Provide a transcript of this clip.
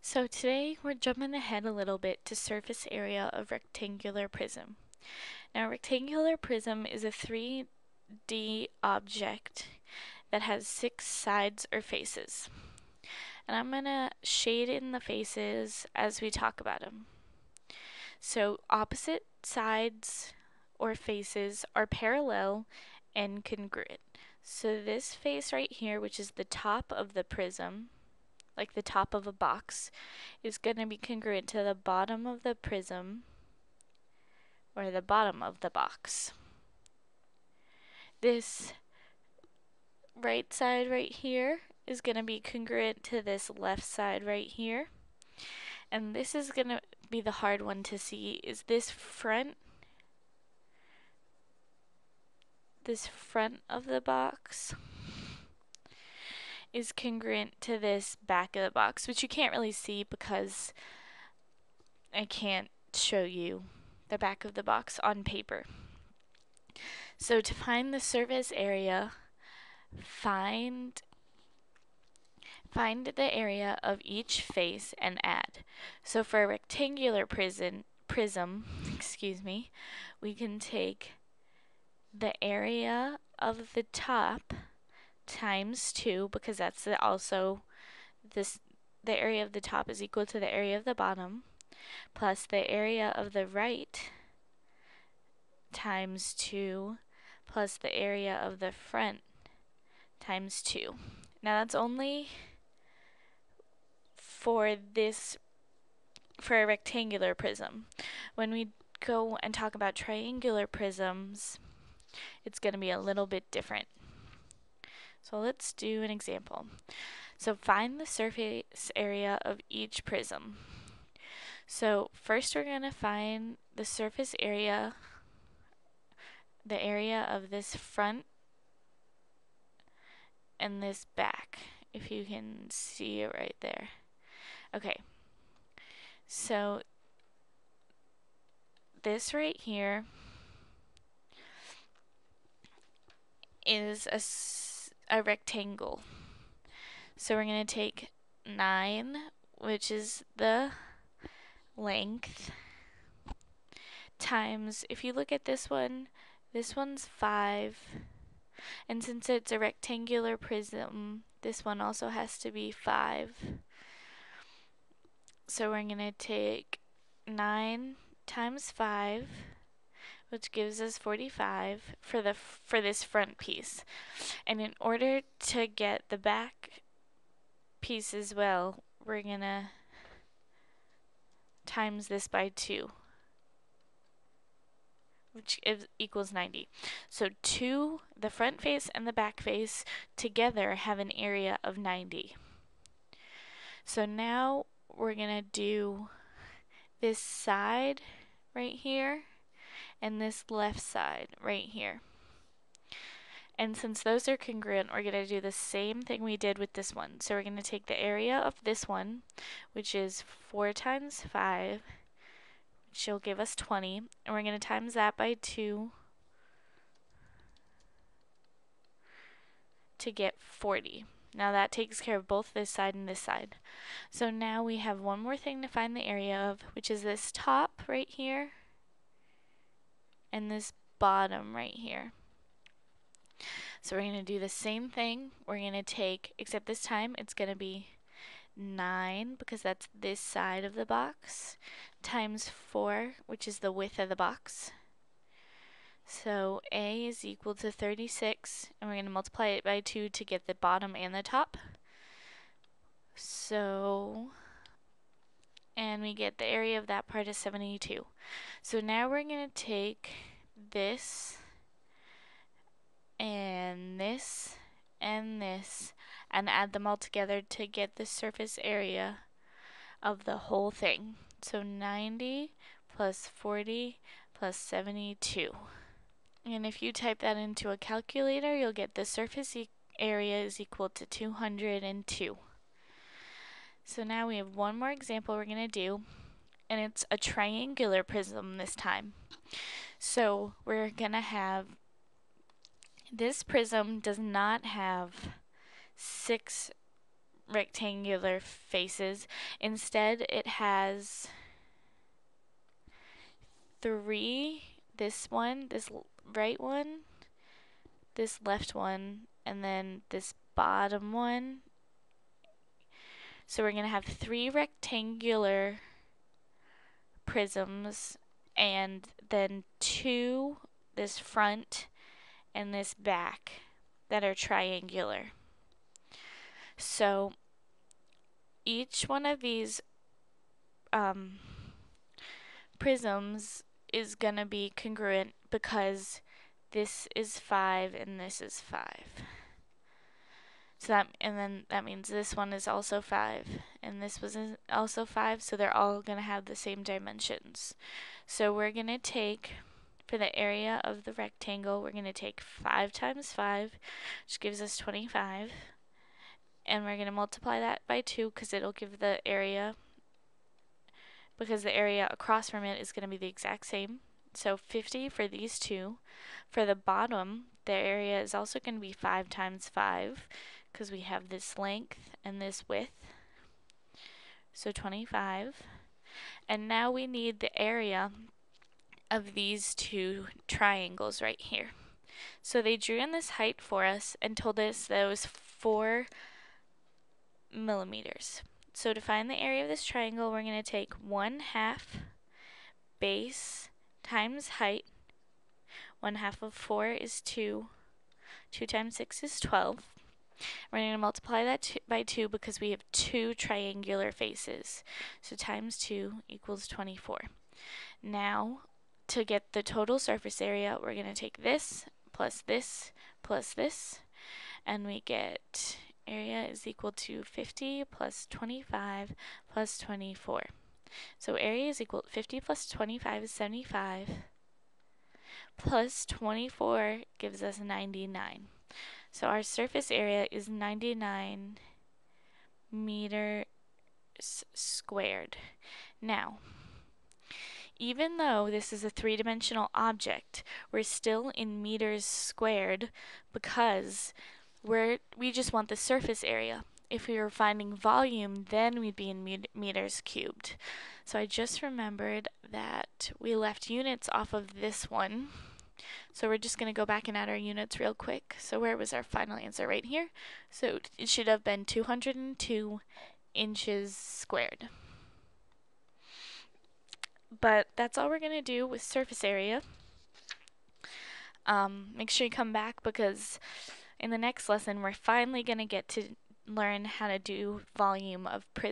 So today we're jumping ahead a little bit to surface area of rectangular prism. Now rectangular prism is a 3D object that has six sides or faces. And I'm going to shade in the faces as we talk about them. So opposite sides or faces are parallel and congruent. So this face right here, which is the top of the prism, like the top of a box, is going to be congruent to the bottom of the prism or the bottom of the box. This right side right here is going to be congruent to this left side right here. And this is going to be the hard one to see is this front this front of the box is congruent to this back of the box, which you can't really see because I can't show you the back of the box on paper. So to find the surface area, find find the area of each face and add. So for a rectangular prism, prism, excuse me, we can take the area of the top times 2 because that's the also this the area of the top is equal to the area of the bottom plus the area of the right times 2 plus the area of the front times 2. Now that's only for this for a rectangular prism. When we go and talk about triangular prisms, it's going to be a little bit different. So let's do an example. So find the surface area of each prism. So first we're going to find the surface area, the area of this front and this back, if you can see it right there. Okay, so this right here is a a rectangle. So we're going to take 9, which is the length, times, if you look at this one, this one's 5. And since it's a rectangular prism, this one also has to be 5. So we're going to take 9 times 5 which gives us 45 for the for this front piece. And in order to get the back piece as well, we're going to times this by 2 which is, equals 90. So two, the front face and the back face together have an area of 90. So now we're going to do this side right here and this left side right here. And since those are congruent, we're going to do the same thing we did with this one. So we're going to take the area of this one, which is 4 times 5, which will give us 20, and we're going to times that by 2 to get 40. Now that takes care of both this side and this side. So now we have one more thing to find the area of, which is this top right here and this bottom right here. So we're going to do the same thing. We're going to take, except this time it's going to be 9 because that's this side of the box times 4 which is the width of the box. So A is equal to 36 and we're going to multiply it by 2 to get the bottom and the top. So and we get the area of that part is 72. So now we're going to take this and this and this and add them all together to get the surface area of the whole thing. So 90 plus 40 plus 72. And if you type that into a calculator, you'll get the surface e area is equal to 202. So now we have one more example we're going to do, and it's a triangular prism this time. So we're going to have, this prism does not have six rectangular faces. Instead, it has three, this one, this right one, this left one, and then this bottom one. So we're going to have three rectangular prisms and then two, this front and this back that are triangular. So each one of these um, prisms is going to be congruent because this is 5 and this is 5. So that and then that means this one is also 5 and this was also 5 so they're all going to have the same dimensions. So we're going to take for the area of the rectangle we're going to take 5 times 5 which gives us 25 and we're going to multiply that by 2 because it'll give the area because the area across from it is going to be the exact same. So 50 for these two. For the bottom, the area is also going to be 5 times 5 because we have this length and this width. So 25. And now we need the area of these two triangles right here. So they drew in this height for us and told us that it was 4 millimeters. So to find the area of this triangle, we're going to take 1 half base times height. 1 half of 4 is 2. 2 times 6 is 12. We're going to multiply that by 2 because we have two triangular faces. So times 2 equals 24. Now, to get the total surface area, we're going to take this plus this plus this, and we get area is equal to 50 plus 25 plus 24. So area is equal to 50 plus 25 is 75 plus 24 gives us 99. So our surface area is 99 meters squared. Now, even though this is a three-dimensional object, we're still in meters squared because we're, we just want the surface area. If we were finding volume, then we'd be in meters cubed. So I just remembered that we left units off of this one. So we're just going to go back and add our units real quick. So where was our final answer? Right here. So it should have been 202 inches squared. But that's all we're going to do with surface area. Um, make sure you come back because in the next lesson, we're finally going to get to learn how to do volume of prism.